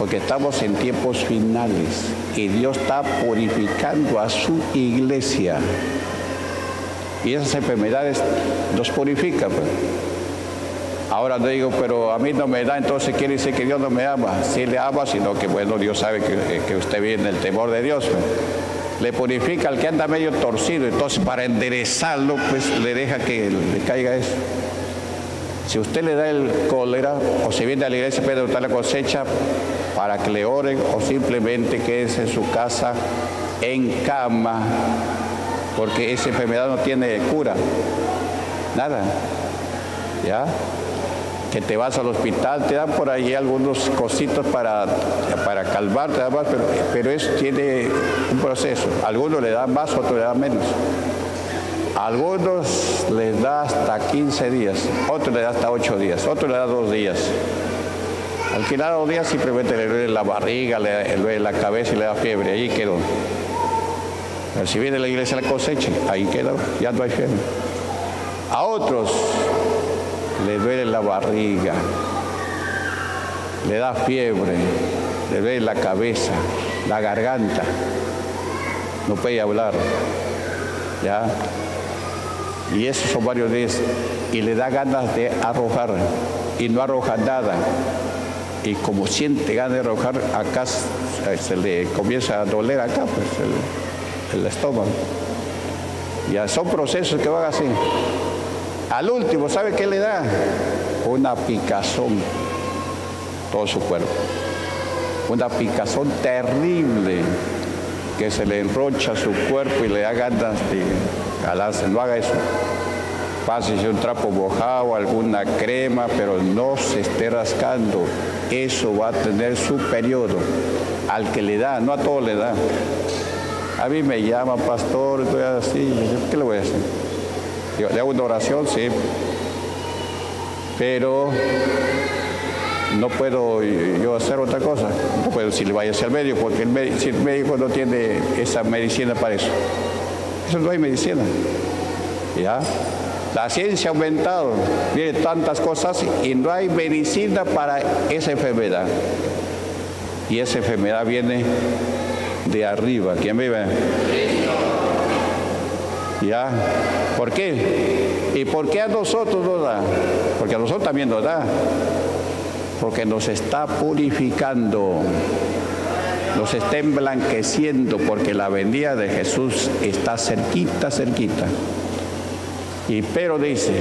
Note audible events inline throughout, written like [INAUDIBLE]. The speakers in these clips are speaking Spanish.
porque estamos en tiempos finales y Dios está purificando a su iglesia. Y esas enfermedades nos purifican. Pues. Ahora no digo, pero a mí no me da, entonces quiere decir que Dios no me ama. Sí le ama, sino que bueno, Dios sabe que, usted viene el temor de Dios. Pues. Le purifica al que anda medio torcido, entonces para enderezarlo, pues le deja que le caiga eso. Si usted le da el cólera o si viene a la iglesia puede dar la cosecha para que le oren o simplemente quédese en su casa en cama, porque esa enfermedad no tiene cura. Nada. ¿Ya? que te vas al hospital, te dan por ahí algunos cositos para, para calmarte, pero, pero eso tiene un proceso. Algunos le dan más, otros le dan menos algunos les da hasta 15 días, otros les da hasta 8 días, otros les da 2 días. Al le da 2 días simplemente le duele la barriga, le, duele la cabeza y le da fiebre, ahí quedó. Pero si viene la iglesia la cosecha, ahí quedó, ya no hay fiebre. A otros le duele la barriga, le da fiebre, le duele la cabeza, la garganta, no puede hablar. ¿Ya? Y esos son varios días. Y le da ganas de arrojar. Y no arroja nada. Y como siente ganas de arrojar, acá se le comienza a doler acá, pues el, estómago. Ya son procesos que van así. Al último, ¿sabe qué le da? Una picazón. Todo su cuerpo. Una picazón terrible que se le enrocha su cuerpo y le da ganas de no haga eso. Pásese un trapo mojado, alguna crema, pero no se esté rascando. Eso va a tener su periodo. Al que le da, no a todo le da. A mí me llama pastor, estoy así, ¿qué le voy a hacer? le hago una oración, sí. Pero no puedo yo hacer otra cosa. No puedo decirle vaya al médico, porque el si el médico no tiene esa medicina para eso. Eso no hay medicina. ¿Ya? La ciencia ha aumentado, tiene tantas cosas y no hay medicina para esa enfermedad. Y esa enfermedad viene de arriba. ¿Quién vive? ¿Ya? ¿Por qué? ¿Y por qué a nosotros nos da? Porque a nosotros también nos da. Porque nos está purificando nos está emblanqueciendo porque la venida de Jesús está cerquita, cerquita. Y pero dice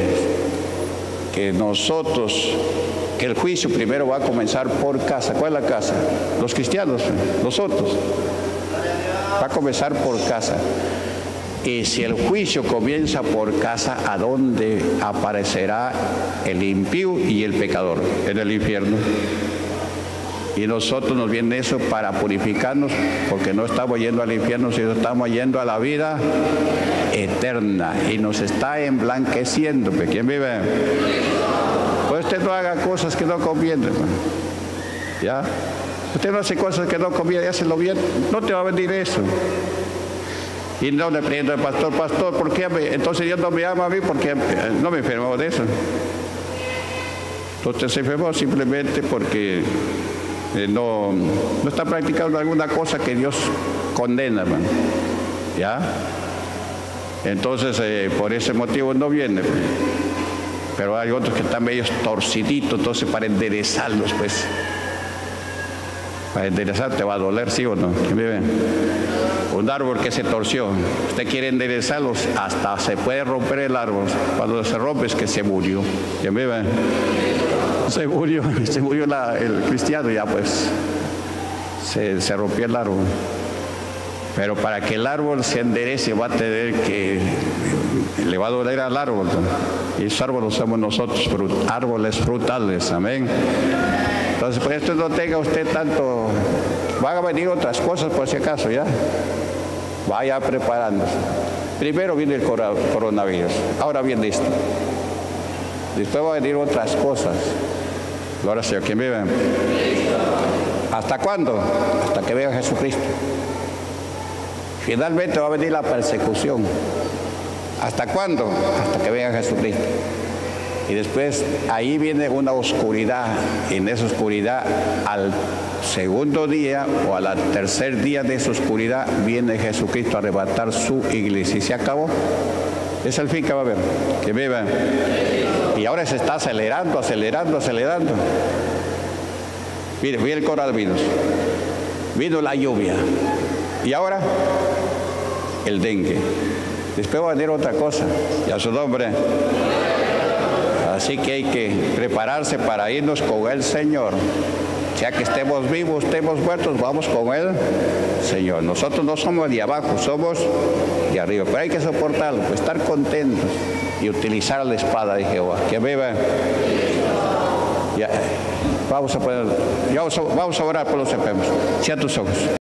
que nosotros, que el juicio primero va a comenzar por casa. ¿Cuál es la casa? Los cristianos, nosotros. Va a comenzar por casa. Y si el juicio comienza por casa, ¿a dónde aparecerá el impío y el pecador? En el infierno. Y nosotros nos viene eso para purificarnos, porque no estamos yendo al infierno, sino estamos yendo a la vida eterna. Y nos está emblanqueciendo. ¿Quién vive? Pues usted no haga cosas que no convienen. ¿Ya? Usted no hace cosas que no convienen, lo bien, no te va a venir eso. Y no le pregunto al pastor, pastor, ¿por qué? Entonces Dios no me ama a mí porque no me enfermo de eso. Entonces se enfermó simplemente porque eh, no, no está practicando alguna cosa que Dios condena, ¿Ya? Entonces, eh, por ese motivo no viene. Pero hay otros que están medio torciditos, entonces para enderezarlos, pues. Para enderezar te va a doler, ¿sí o no? Un árbol que se torció, usted quiere enderezarlos, hasta se puede romper el árbol. Cuando se rompe es que se murió. Se murió, [LAUGHS] se murió el cristiano, ya pues se, rompió el árbol. Pero para que el árbol se enderece va a tener que, le va a doler al árbol. Y esos árboles somos nosotros, árboles frutales, amén. Entonces, por esto no tenga usted tanto, van a venir otras cosas por si acaso, ¿ya? Vaya preparándose. Primero viene el coronavirus, ahora viene esto. Después va a venir otras cosas. Gloria Señor. ¿Quién vive? ¿Hasta cuándo? Hasta que venga Jesucristo. Finalmente va a venir la persecución. ¿Hasta cuándo? Hasta que venga Jesucristo. Y después ahí viene una oscuridad. Y en esa oscuridad al segundo día o al tercer día de su oscuridad viene Jesucristo a arrebatar su iglesia y se acabó. Es el fin que va a haber, que vivan. Y ahora se está acelerando, acelerando, acelerando. Mire, mire el coral vino. Vino la lluvia. Y ahora el dengue. Después va a venir otra cosa. Y a su nombre. Así que hay que prepararse para irnos con el Señor. Ya que estemos vivos, estemos muertos, vamos con el Señor. Nosotros no somos de abajo, somos de arriba. Pero hay que soportarlo, pues estar contentos y utilizar la espada de Jehová. Que viva. Ya, vamos a poner, vamos a, vamos a orar por los enfermos. Cierra tus ojos.